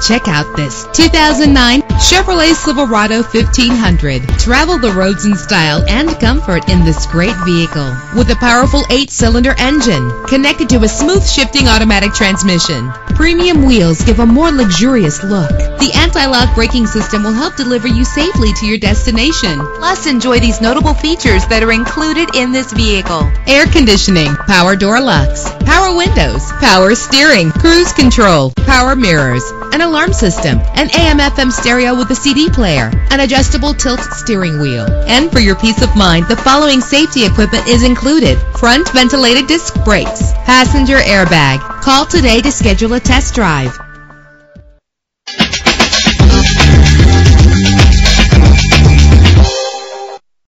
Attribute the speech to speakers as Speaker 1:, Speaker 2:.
Speaker 1: Check out this 2009 Chevrolet Silverado 1500. Travel the roads in style and comfort in this great vehicle. With a powerful eight-cylinder engine connected to a smooth shifting automatic transmission. Premium wheels give a more luxurious look. The anti-lock braking system will help deliver you safely to your destination. Plus, enjoy these notable features that are included in this vehicle. Air conditioning, power door locks, power windows, power steering, cruise control, power mirrors, an alarm system, an AM FM stereo with a CD player, an adjustable tilt steering wheel. And for your peace of mind, the following safety equipment is included. Front ventilated disc brakes, passenger airbag. Call today to schedule a test drive.